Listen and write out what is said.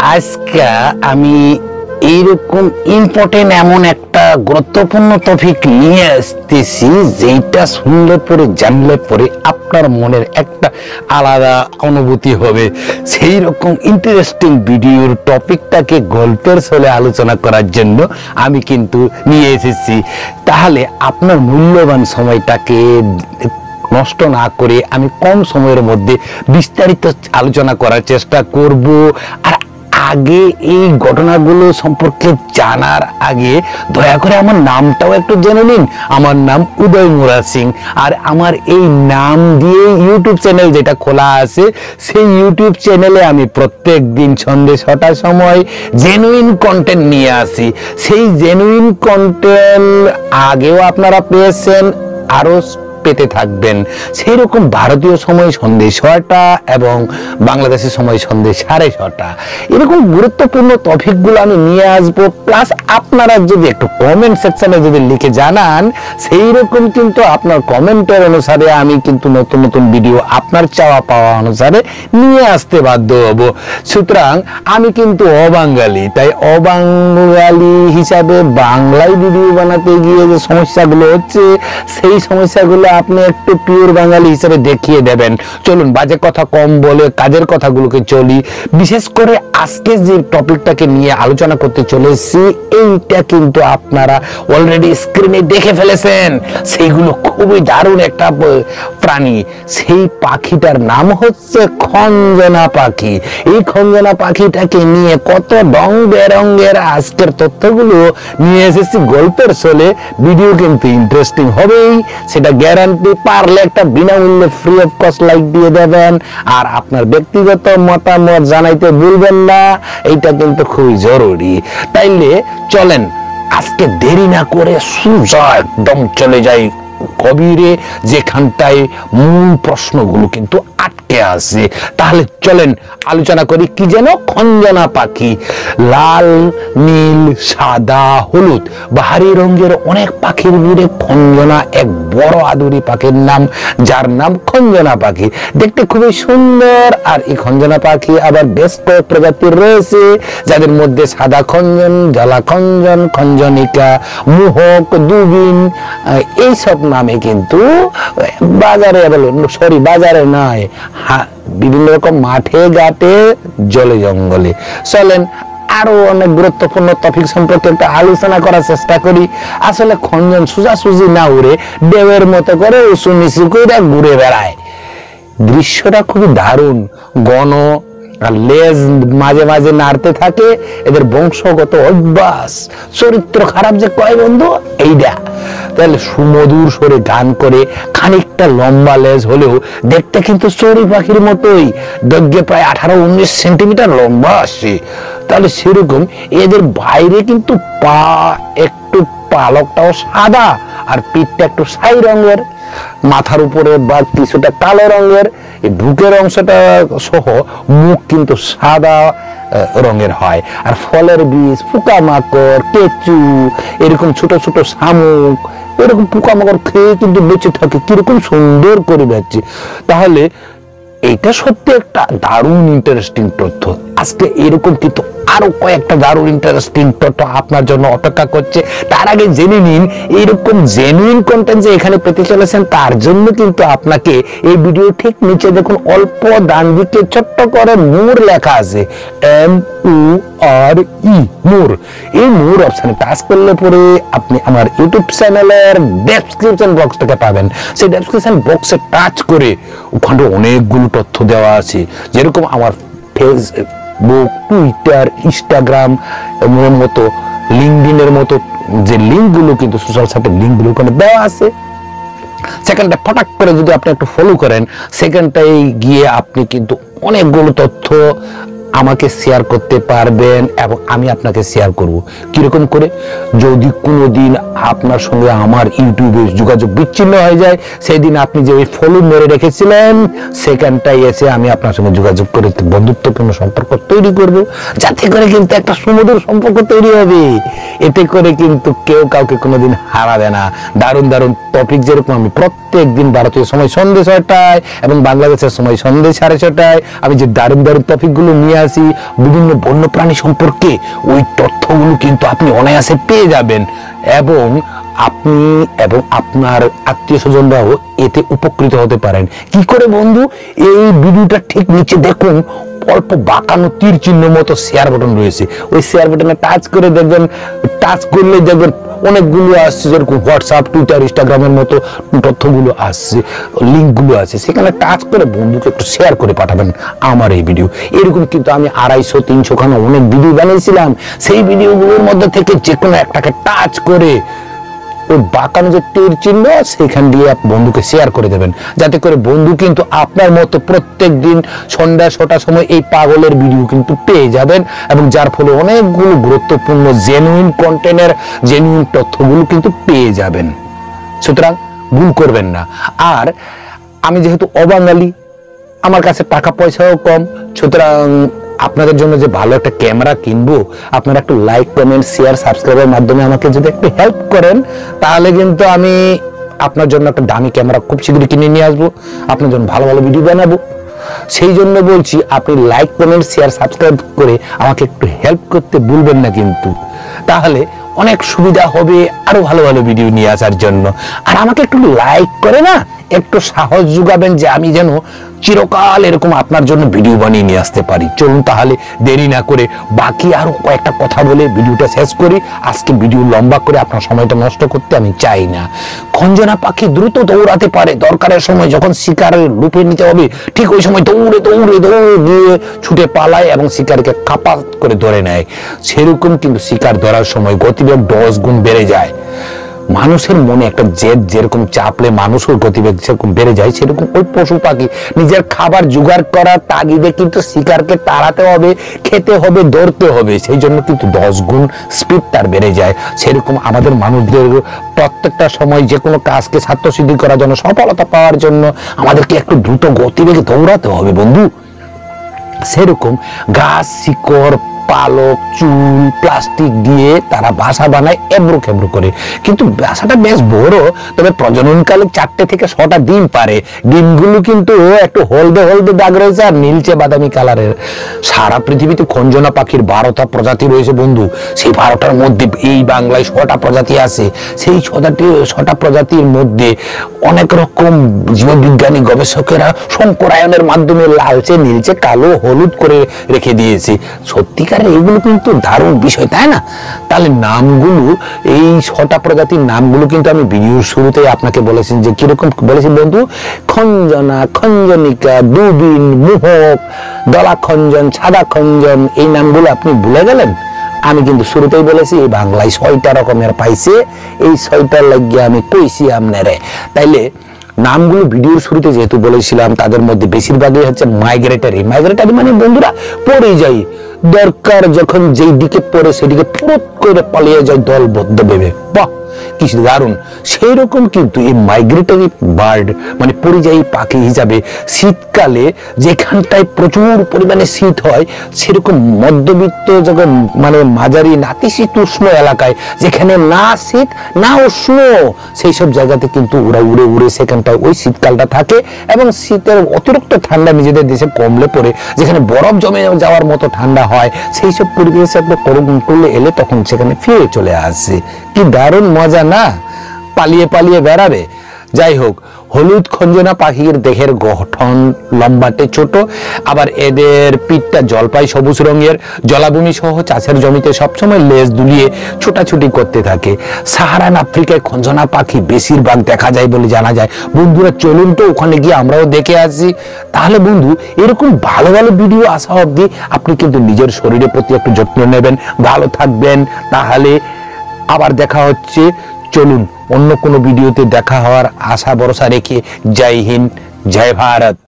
আজকে আমি এইরকম ইম্পর্টেন্ট এমন একটা গুরুত্বপূর্ণ টপিক নিয়ে আসতেছি যেটা শুনলে পরে জানলে পরে আপনার মনের একটা আলাদা অনুভূতি হবে। সেই রকম ইন্টারেস্টিং ভিডিওর টপিকটাকে গল্পের ছলে আলোচনা করার জন্য আমি কিন্তু নিয়ে এসেছি। তাহলে আপনার মূল্যবান সময়টাকে নষ্ট না করে আমি কম সময়ের মধ্যে বিস্তারিত আলোচনা করার চেষ্টা করব। আর আগে এই ঘটনাগুলো সম্পর্কে জানার আগে দয়া করে আমার নামটাও একটু জেনে নিন। আমার নাম উদয় মুরা সিং। আর আমার এই নাম দিয়ে ইউটিউব চ্যানেল যেটা খোলা আছে, সেই ইউটিউব চ্যানেলে আমি প্রত্যেক দিন সন্ধ্যে ছটার সময় জেনুইন কন্টেন্ট নিয়ে আসি। সেই জেনুইন কন্টেন্ট আগেও আপনারা পেয়েছেন আরও পেতে থাকবেন। সেই রকম ভারতীয় সময় সন্ধে ছটা এবং বাংলাদেশের সময় সন্ধে সাড়ে ছটা এরকম গুরুত্বপূর্ণ টপিকগুলো আমি নিয়ে আসব। প্লাস আপনারা যদি একটু কমেন্ট সেকশনে যদি লিখে জানান সেই রকম কিন্তু আপনার কমেন্টের অনুসারে আমি কিন্তু নতুন নতুন ভিডিও আপনার চাওয়া পাওয়া অনুসারে নিয়ে আসতে বাধ্য হব। সুতরাং আমি কিন্তু অবাঙালি, তাই অবাঙালি হিসাবে বাংলায় ভিডিও বানাতে গিয়ে যে সমস্যাগুলো হচ্ছে, সেই সমস্যাগুলো আপনি একটু পিওর বাঙালি হিসেবে দেখিয়ে দেবেন। চলুন, বাজে কথা কম বলে কাজের কথাগুলোকে চলি। বিশেষ করে আজকে যে টপিকটাকে নিয়ে আলোচনা করতে চলেছি এইটা কিন্তু আপনারা অলরেডি স্ক্রিনে দেখে ফেলেছেন। সেইগুলো খুবই দারুণ একটা প্রাণী। সেই পাখিটার নাম হচ্ছে খঞ্জনা পাখি। এই খঞ্জনা পাখিটাকে নিয়ে কত রং বেরঙ্গের আজকের তথ্যগুলো নিয়ে এসেছি গল্পের চলে ভিডিও কিন্তু ইন্টারেস্টিং হবেই, সেটা গ্যারান্টি পারলে একটা বিনামূল্যে ফ্রি অফ কস্ট লাইক দিয়ে দেবেন। আর আপনার ব্যক্তিগত মতামত জানাইতে ভুলবেন না, এইটা কিন্তু খুবই জরুরি। তাইলে চলেন, আজকে দেরি না করে সুজা একদম চলে যাই কবিরে যেখানটায় মূল প্রশ্নগুলো কিন্তু আটকে আছে তাহলে চলেন আলোচনা করি, কি যেন খঞ্জনা পাখি। লাল, নীল, সাদা, হলুদ, বাহারি রঙের অনেক পাখির ভিড়ে খঞ্জনা, এক বড় আদুরি পাখির নাম, যার নাম খঞ্জনা পাখি। দেখতে খুবই সুন্দর, আর এই খঞ্জনা পাখি আবার বেশ কয়েক প্রজাতির রয়েছে, যাদের মধ্যে সাদা খঞ্জন জলা খঞ্জন, খঞ্জনিকা, মুহক, দুবিন এইসব নামে কিন্তু বাজারে সরি, বাজারে নয় বিভিন্ন রকম মাঠে, ঘাটে, জলে, জঙ্গলে। চলেন, আরও অনেক গুরুত্বপূর্ণ টপিক সম্পর্কে একটা আলোচনা করার চেষ্টা করি। আসলে খঞ্জন সোজাসুজি না উড়ে দেবের মতো করে উঁচু নিচু করে ঘুরে বেড়ায়। দৃশ্যটা খুবই দারুণ। গণ আর লেজ মাঝে মাঝে নাড়তে থাকে, এদের বংশগত অভ্যাস, চরিত্র খারাপ যে কয় বন্ধু? এইটা তাহলে সুমধুর সরে গান করে খানিকটা লম্বা লেজ হলেও দেখতে কিন্তু চড়ুই পাখির মতোই, দৈর্ঘ্যে প্রায় আঠারো উনিশ সেন্টিমিটার লম্বা আসে। তাহলে সেরকম এদের বাইরে কিন্তু পা একটু পালকটাও সাদা আর পিঠটা একটু ছাই রঙের, মাথার উপরে বা কিছুটা কালো রঙের এই বুকের অংশটা সহ মুখ কিন্তু সাদা রঙের হয়। আর ফলের বীজ, পোকামাকড়, কেঁচু, এরকম ছোট ছোট শামুক, এরকম পোকামাকড় খেয়ে কিন্তু বেঁচে থাকে, কীরকম সুন্দর করে বেঁচে। তাহলে এটা সত্যি একটা দারুণ ইন্টারেস্টিং তথ্য। আজকে এরকম কিন্তু আরও কয়েকটা দারুণ ইন্টারেস্টিং তথ্য আপনার জন্য অপেক্ষা করছে। তার আগে জেনে নিন এইরকম জেনুইন কন্টেন্ট যে এখানে পেতে চলেছেন, তার জন্য কিন্তু আপনাকে এই ভিডিও ঠিক নিচে দেখুন, অল্প ডান দিকে ছোট্ট করে মোর লেখা আছে এম ইউ আর ই মোর। এই মোর অপশনে টাচ করলে পরে আপনি আমার ইউটিউব চ্যানেলের ডেসক্রিপশন বক্সটাকে পাবেন। সেই ডেসক্রিপশন বক্সে টাচ করে ওখানে অনেকগুলো তথ্য দেওয়া আছে। যেরকম আমার ফেসবুক টুইটার ইনস্টাগ্রাম এর মতো লিঙ্কডিনের মতো যে লিঙ্কগুলো কিন্তু সোশ্যাল সাইটের লিঙ্কগুলো ওখানে দেওয়া আছে। সেখানটা ফটাক করে যদি আপনি একটু ফলো করেন, সেখানটায় গিয়ে আপনি কিন্তু অনেকগুলো তথ্য আমাকে শেয়ার করতে পারবেন এবং আমি আপনাকে শেয়ার করব। কীরকম করে? যদি কোনোদিন আপনার সঙ্গে আমার ইউটিউবে যোগাযোগ বিচ্ছিন্ন হয়ে যায় সেই দিন আপনি যে ওই ফলো মেরে রেখেছিলেন, সেখানটায় এসে আমি আপনার সঙ্গে যোগাযোগ করে বন্ধুত্বপূর্ণ সম্পর্ক তৈরি করব। যাতে করে কিন্তু একটা সুমধুর সম্পর্ক তৈরি হবে। এতে করে কিন্তু কেউ কাউকে কোনোদিন হারাবে না। দারুণ দারুণ টপিক যেরকম আমি প্রত্যেক দিন ভারতীয় সময় সন্ধ্যে ছয়টায় এবং বাংলাদেশের সময় সন্ধ্যে সাড়ে ছটায় আমি যে দারুণ দারুণ টপিকগুলো নিয়ে আসি বিভিন্ন বন্যপ্রাণী সম্পর্কে ওই তথ্যগুলো কিন্তু আপনি অনায়াসে পেয়ে যাবেন। এবং আপনি এবং আপনার আত্মীয় স্বজনরাও এতে উপকৃত হতে পারেন। কি করে বন্ধু? এই ভিডিওটা ঠিক নিচে দেখুন, অল্প বাঁকানো তীর চিহ্ন মতো শেয়ার বাটন রয়েছে। ওই শেয়ার বাটনে টাচ করে দেখবেন টাচ করলে দেখবেন অনেকগুলো আসছে, যেরকম হোয়াটসঅ্যাপ টুইটার ইনস্টাগ্রামের মতো তথ্যগুলো আসছে লিঙ্কগুলো আছে সেখানে টাচ করে বন্ধুকে একটু শেয়ার করে পাঠাবেন আমার এই ভিডিও এরকম কিন্তু আমি আড়াইশো তিনশো খানা অনেক ভিডিও বানিয়েছিলাম। সেই ভিডিওগুলোর মধ্যে থেকে যে কোনো একটাকে টাচ করে ওই বাঁকানো যে তীর চিহ্ন, সেখান দিয়ে বন্ধুকে শেয়ার করে দেবেন। যাতে করে বন্ধু কিন্তু আপনার মতো প্রত্যেক দিন সন্ধ্যা ছটার সময় এই পাগলের ভিডিও কিন্তু পেয়ে যাবেন এবং যার ফলে অনেকগুলো গুরুত্বপূর্ণ জেনুইন কন্টেন্টের জেনুইন তথ্যগুলো কিন্তু পেয়ে যাবেন। সুতরাং ভুল করবেন না। আর আমি যেহেতু অবাঙালি, আমার কাছে টাকা পয়সাও কম, সুতরাং আপনাদের জন্য যে ভালো একটা ক্যামেরা কিনবো, আপনারা একটু লাইক কমেন্ট শেয়ার সাবস্ক্রাইবের মাধ্যমে আমাকে যদি একটু হেল্প করেন, তাহলে কিন্তু আমি আপনার জন্য একটা দামি ক্যামেরা খুব শীঘ্রই কিনে নিয়ে আসব, আপনার জন্য ভালো ভালো ভিডিও বানাবো। সেই জন্য বলছি, আপনি লাইক কমেন্ট শেয়ার সাবস্ক্রাইব করে আমাকে একটু হেল্প করতে ভুলবেন না কিন্তু। তাহলে অনেক সুবিধা হবে আরও ভালো ভালো ভিডিও নিয়ে আসার জন্য। আর আমাকে একটু লাইক করে না, একটু সাহস যোগাবেন যে আমি যেন চিরকাল এরকম আপনার জন্য ভিডিও বানিয়ে নিয়ে আসতে পারি। চলুন তাহলে দেরি না করে বাকি আরও কয়েকটা কথা বলে ভিডিওটা শেষ করি। আজকে ভিডিও লম্বা করে আপনার সময়টা নষ্ট করতে আমি চাই না। খঞ্জনা পাখি দ্রুত দৌড়াতে পারে। দরকারের সময় যখন শিকারের লুপে নিতে হবে, ঠিক ওই সময় দৌড়ে দৌড়ে দৌড়ে দিয়ে ছুটে পালায় এবং শিকারকে খাপা করে ধরে নেয়। সেরকম কিন্তু শিকার ধরার সময় গতিবেগ দশ গুণ বেড়ে যায়। মানুষের মনে একটা জেদ যেরকম চাপলে মানুষের গতিবেগ যেরকম বেড়ে যায়, সেরকম ওই পশু পাখি। নিজের খাবার জোগাড় করার তাগিদে কিন্তু শিকারকে তাড়াতে হবে, খেতে হবে, ধরতে হবে। সেই জন্য কিন্তু দশ গুণ স্পিড তার বেড়ে যায়। সেরকম আমাদের মানুষদের প্রত্যেকটা সময় যে কোনো কাজকে স্বার্থসিদ্ধি করার জন্য, সফলতা পাওয়ার জন্য আমাদেরকে একটু দ্রুত গতিবেগে দৌড়াতে হবে বন্ধু। সেরকম গাছ, শিকড় পালক, চুল প্লাস্টিক দিয়ে তারা বাসা বানায়, এবড়ো খেবড়ো করে। কিন্তু বাসাটা বেশ বড়, তবে প্রজননকালে চারটে থেকে ছটা ডিম পারে। ডিমগুলো কিন্তু একটু হলদে হলদে দাগ রয়েছে আর নীলচে বাদামি কালারের। সারা পৃথিবীতে খঞ্জনা পাখির বারোটা প্রজাতি রয়েছে বন্ধু। সেই বারোটার মধ্যে এই বাংলায় ছটা প্রজাতি আছে। সেই ছটাটি, ছটা প্রজাতির মধ্যে অনেক রকম জীববিজ্ঞানী গবেষকেরা শঙ্করায়নের মাধ্যমে লালচে, নীলচে, কালো, হলুদ করে রেখে দিয়েছে। সত্যিকারের এগুলো কিন্তু দারুণ বিষয়, তাই না? তাহলে নামগুলো, এই ছটা প্রজাতির নামগুলো কিন্তু আমি ভিডিওর শুরুতেই আপনাকে বলেছি যে কীরকম বলেছি বন্ধু? খঞ্জনা, খঞ্জনিকা দুবিন মুহক, দলা খঞ্জন, সাদা খঞ্জন, এই নামগুলো আপনি ভুলে গেলেন? আমি কিন্তু শুরুতেই বলেছি, এই বাংলায় ছয়টা রকমের পাইছে, এই ছয়টার লাগিয়ে আমি কইছি আপনারে। তাইলে নামগুলো ভিডিওর শুরুতে যেহেতু বলেছিলাম, তাদের মধ্যে বেশিরভাগই হচ্ছে মাইগ্রেটারি মাইগ্রেটারি মানে বন্ধুরা পড়ে যাই দরকার যখন যেই দিকে পড়ে সেদিকে ফুরত করে পালিয়ে যায় দলবদ্ধ ভেবে। বাহ! কিছু দারুণ। সেই রকম কিন্তু এই মাইগ্রেটরি বার্ড মানে পরিযায়ী পাখি হিসাবে শীতকালে যেখানটায় প্রচুর পরিমাণে শীত হয়, সেরকম মধ্যবিত্ত যখন মানে মাঝারি নাতিশীতোষ্ণ এলাকায়, যেখানে না শীত, না উষ্ণ সেই সব জায়গাতে কিন্তু ওরা উড়ে উড়ে সেখানটায় ওই শীতকালটা থাকে এবং শীতের অতিরিক্ত ঠান্ডা নিজেদের দেশে কমলে পড়ে, যেখানে বরফ জমে যাওয়ার মতো ঠান্ডা হয় সেই সব পরিবেশে করুণ করলে এলে তখন সেখানে ফিরে চলে আসে। কি দারুণ মজা না, পালিয়ে পালিয়ে বেড়াবে। যাই হোক, হলুদ খঞ্জনা পাখির দেহের গঠন লম্বাটে ছোট, আবার এদের পিঠটা জলপাই সবুজ রঙের, জলাভূমি সহ চাষের জমিতে সবসময় লেজ দুলিয়ে ছোটাছুটি করতে থাকে। সাহারান আফ্রিকায় খঞ্জনা পাখি বেশিরভাগ দেখা যায় বলে জানা যায়। বন্ধুরা, চলুন তো, ওখানে গিয়ে আমরাও দেখে আসি। তাহলে বন্ধু, এরকম ভালো ভালো ভিডিও আসা অবধি আপনি কিন্তু নিজের শরীরের প্রতি একটু যত্ন নেবেন। ভালো থাকবেন, তাহলে আবার দেখা হচ্ছে। চলুন অন্য কোনো ভিডিওতে দেখা হওয়ার আশা ভরসা রেখে জয় হিন্দ জয় ভারত।